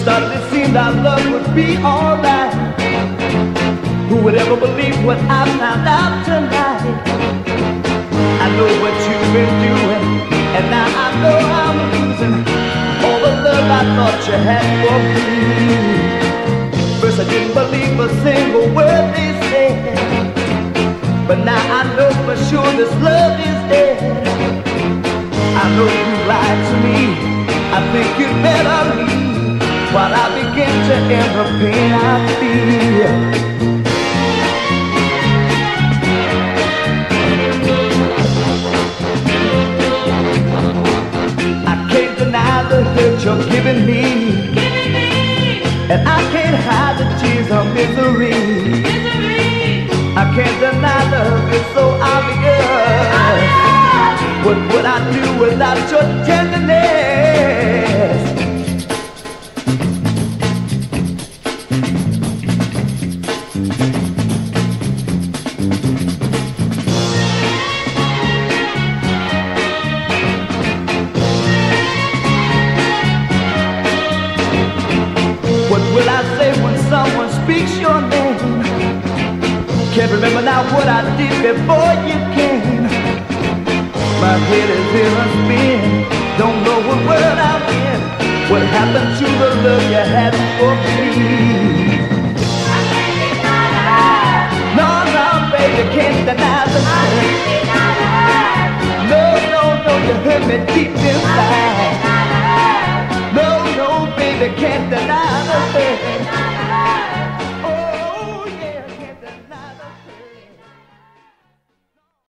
started, it seemed our love would be alright. Who would ever believe what I found out tonight? I know what you've been doing, and now I know I'm losing all the love I thought you had for me. First, I didn't believe a single word they said, but now I know for sure this love is dead. I know you lied to me. I think you better leave while I begin to end the pain I feel. the hurt you're giving me. And I can't hide the tears of misery. I can't deny love is so obvious. What would I do without your tenderness? speaks your name. Can't remember now what I did before you came. My head is in a spin. Don't know what world I'm in. What happened to the love you had for me? No, no, baby, can't deny the truth. No, no, no, you hurt me deep inside. No, no, baby, can't deny.